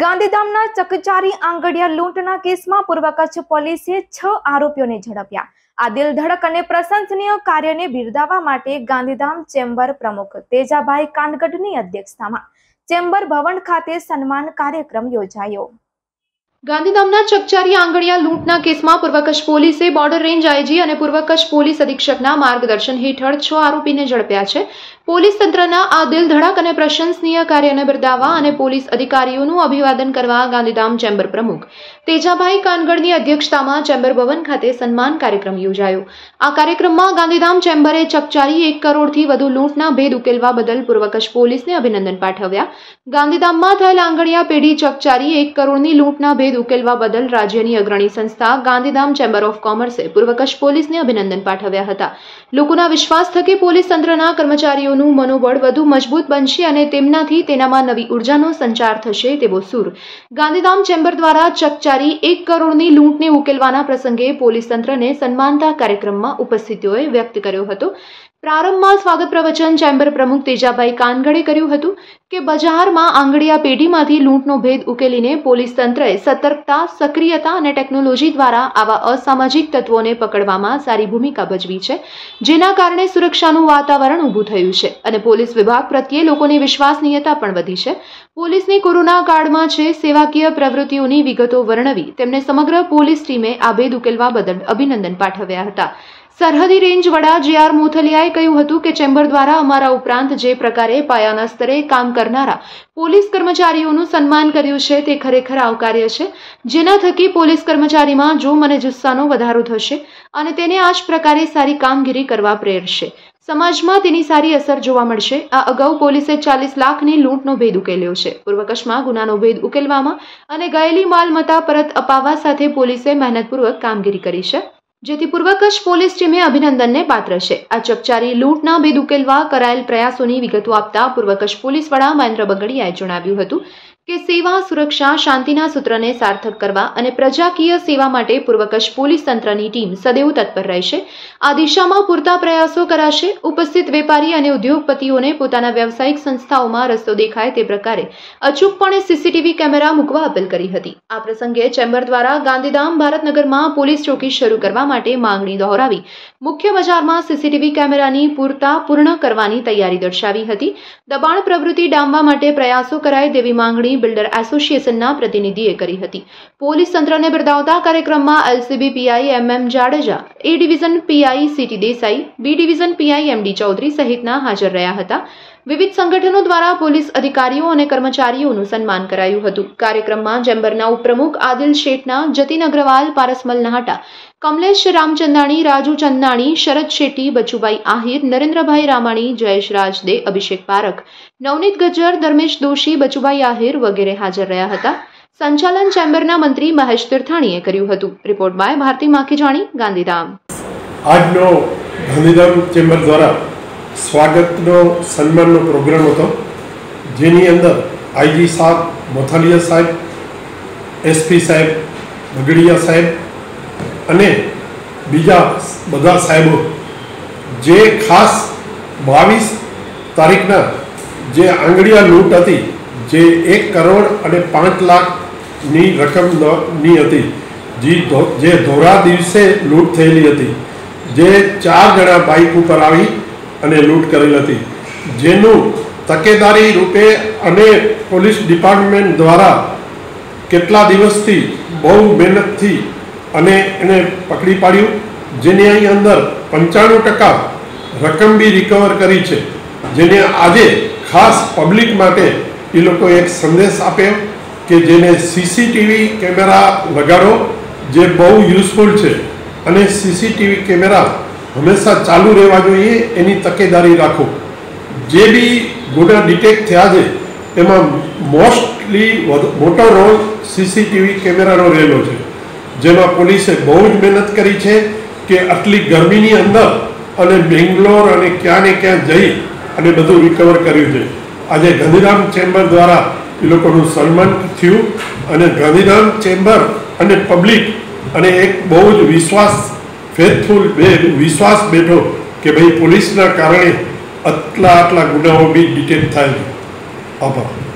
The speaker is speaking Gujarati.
ગાંધીધામના ચકચારી આંગડિયા લૂંટના કેસમાં પૂર્વ કચ્છ પોલીસે છ આરોપીઓને ઝડપ્યા. આ દિલધડક અને પ્રશંસનીય કાર્યને બિરદાવવા માટે ગાંધીધામ ચેમ્બર પ્રમુખ તેજાભાઈ કાનગઢની અધ્યક્ષતામાં ચેમ્બર ભવન ખાતે સન્માન કાર્યક્રમ યોજાયો. ગાંધીધામના ચકચારી આંગડિયા લૂંટના કેસમાં પૂર્વ કચ્છ પોલીસે બોર્ડર રેન્જ આઈજી અને પૂર્વ કચ્છ પોલીસ અધિક્ષકના માર્ગદર્શન હેઠળ છ આરોપીને ઝડપ્યા છે. પોલીસ તંત્રના આ દિલ અને પ્રશંસનીય કાર્યને બિરદાવવા અને પોલીસ અધિકારીઓનું અભિવાદન કરવા ગાંધીધામ ચેમ્બર પ્રમુખ તેજાભાઈ કાનગડની અધ્યક્ષતામાં ચેમ્બર ભવન ખાતે સન્માન કાર્યક્રમ યોજાયો. આ કાર્યક્રમમાં ગાંધીધામ ચેમ્બરે ચકચારી એક કરોડથી વધુ લૂંટના ભેદ ઉકેલવા બદલ પૂર્વ પોલીસને અભિનંદન પાઠવ્યા. ગાંધીધામમાં થયેલ આંગણિયા પેઢી ચકચારી એક કરોડની લૂંટના ભેદ ઉકેલવા બદલ રાજ્યની અગ્રણી સંસ્થા ગાંધીધામ ચેમ્બર ઓફ કોમર્સે પૂર્વ કચ્છ પોલીસને અભિનંદન પાઠવ્યા હતા. લોકોના વિશ્વાસ થકી પોલીસ તંત્રના કર્મચારીઓનું મનોબળ વધુ મજબૂત બનશે અને તેમનાથી તેનામાં નવી ઉર્જાનો સંચાર થશે તેવો સૂર. ગાંધીધામ ચેમ્બર દ્વારા ચકચારી એક કરોડની લૂંટને ઉકેલવાના પ્રસંગે પોલીસ તંત્રને સન્માનતા કાર્યક્રમમાં ઉપસ્થિતોએ વ્યક્ત કર્યો હતો. પ્રારંભમાં સ્વાગત પ્રવચન ચેમ્બર પ્રમુખ તેજાભાઈ કાનગડે કર્યું હતું કે બજારમાં આંગડિયા પેઢીમાંથી લૂંટનો ભેદ ઉકેલીને પોલીસ તંત્રએ સતર્કતા, સક્રિયતા અને ટેકનોલોજી દ્વારા આવા અસામાજિક તત્વોને પકડવામાં સારી ભૂમિકા ભજવી છે, જેના કારણે સુરક્ષાનું વાતાવરણ ઊભું થયું છે અને પોલીસ વિભાગ પ્રત્યે લોકોની વિશ્વાસનીયતા પણ વધી છે. પોલીસની કોરોના કાળમાં છે સેવાકીય પ્રવૃત્તિઓની વિગતો વર્ણવી તેમને સમગ્ર પોલીસ ટીમે આ ભેદ ઉકેલવા બદલ અભિનંદન પાઠવ્યા હતા. સરહદી રેન્જ વડા જે આર મોથલિયાએ કહ્યું હતું કે ચેમ્બર દ્વારા અમારા ઉપરાંત જે પ્રકારે પાયાના સ્તરે કામ કરનારા પોલીસ કર્મચારીઓનું સન્માન કર્યું છે તે ખરેખર આવકાર્ય છે. જેના થકી પોલીસ કર્મચારીમાં જોમ અને જુસ્સાનો વધારો થશે અને તેને આ જ પ્રકારે સારી કામગીરી કરવા પ્રેરશે. સમાજમાં તેની સારી અસર જોવા મળશે. આ અગાઉ પોલીસે ચાલીસ લાખની લૂંટનો ભેદ ઉકેલ્યો છે. પૂર્વ કચ્છમાં ગુનાનો ભેદ ઉકેલવામાં અને ગયેલી માલમત્તા પરત અપાવવા સાથે પોલીસે મહેનતપૂર્વક કામગીરી કરી છે. જેથી પૂર્વ કચ્છ પોલીસ ટીમે અભિનંદનને પાત્ર છે. આ ચકચારી લૂંટના ભેદ ઉકેલવા કરાયેલ પ્રયાસોની વિગતો આપતા પૂર્વ કચ્છ પોલીસ વડા મહેન્દ્ર બગડિયાએ જણાવ્યું હતું કે સેવા, સુરક્ષા, શાંતિના સૂત્રને સાર્થક કરવા અને પ્રજાકીય સેવા માટે પૂર્વ પોલીસ તંત્રની ટીમ સદૈવ તત્પર રહેશે. આ દિશામાં પૂરતા પ્રયાસો કરાશે. ઉપસ્થિત વેપારી અને ઉદ્યોગપતિઓને પોતાના વ્યવસાયિક સંસ્થાઓમાં રસ્તો દેખાય તે પ્રકારે અચૂકપણે સીસીટીવી કેમેરા મૂકવા અપીલ કરી હતી. આ પ્રસંગે ચેમ્બર દ્વારા ગાંધીધામ ભારતનગરમાં પોલીસ ચોકી શરૂ કરવા માટે માંગણી દોહરાવી. મુખ્ય બજારમાં સીસીટીવી કેમેરાની પૂરતા પૂર્ણ કરવાની તૈયારી દર્શાવી હતી. દબાણ પ્રવૃત્તિ ડામવા માટે પ્રયાસો કરાય તેવી માંગણી બિલ્ડર એસોસિએશનના પ્રતિનિધિએ કરી હતી. પોલીસ તંત્રને બિરદાવતા કાર્યક્રમમાં LCB PI M M Jadeja, A division PI C T Desai, B division PI M D Chaudhary સહિતના હાજર રહ્યા હતા. વિવિધ સંગઠનો દ્વારા પોલીસ અધિકારીઓ અને કર્મચારીઓનું સન્માન કરાયું હતું. કાર્યક્રમમાં ચેમ્બરના ઉપપ્રમુખ આદિલ શેઠના, જતીન અગ્રવાલ, પારસમલ નહાટા, કમલેશ રામચંદાણી, રાજુ ચંદાણી, શરદ શેટ્ટી, બચુભાઈ આહિર, નરેન્દ્રભાઈ રામાણી, જયેશ રાજદે, અભિષેક પારખ, નવનીત ગજ્જર, ધર્મેશ દોશી, બચુભાઈ આહિર વગેરે હાજર રહ્યા હતા. સંચાલન ચેમ્બરના મંત્રી મહેશ તીર્થાણીએ કર્યું હતું. Report by Bharati Makhijani, Gandhidham. આજનો ગાંધીધામ ચેમ્બર દ્વારા સ્વાગતનો સન્માનનો પ્રોગ્રામ હતો, જેની અંદર આઈજી સાહેબ, મોથાલિયા સાહેબ, એસપી સાહેબ, બગડિયા સાહેબ અને બીજા બધા સાહેબો. જે ખાસ બાવીસ તારીખના જે આંગળીયા લૂંટ હતી, જે એક કરોડ અને પાંચ લાખની રકમની હતી, જે જે ધોરા દિવસે લૂંટ થયેલી હતી, જે ચાર જણા બાઇક ઉપર આવી અને લૂંટ કરેલ હતી. જેનું તકેદારી રૂપે અને પોલીસ ડિપાર્ટમેન્ટ દ્વારા કેટલા દિવસથી બહુ મહેનતથી અને એને પકડી પાડ્યું, જેની અહીં અંદર પંચાણું ટકા રકમ બી રિકવર કરી છે, જેને આજે ખાસ પબ્લિક માટે એ લોકો એક સંદેશ આપ્યો કે જેને સીસીટીવી કેમેરા લગાડો જે બહુ યુઝફુલ છે. અને સીસીટીવી કેમેરા હંમેશા ચાલુ રહેવા જોઈએ, એની તકેદારી રાખો. જે બી ગુના ડિટેક્ટ થયા છે, એમાં મોસ્ટલી મોટો રોલ સીસીટીવી કેમેરાનો રહેલો છે. જેમાં પોલીસે બહુ જ મહેનત કરી છે કે આટલી ગરમીની અંદર અને બેંગ્લોર અને ક્યાં ને ક્યાં જઈ અને બધું રિકવર કર્યું છે. આજે ગાંધીધામ ચેમ્બર દ્વારા એ લોકોનું સન્માન થયું અને ગાંધીધામ ચેમ્બર અને પબ્લિક અને એક બહુ જ વિશ્વાસ ફેથફુલ બે વિશ્વાસ બેઠો કે ભાઈ પોલીસના કારણે આટલા આટલા ગુનાઓ બી ડિટેક્ટ થાય. આભાર.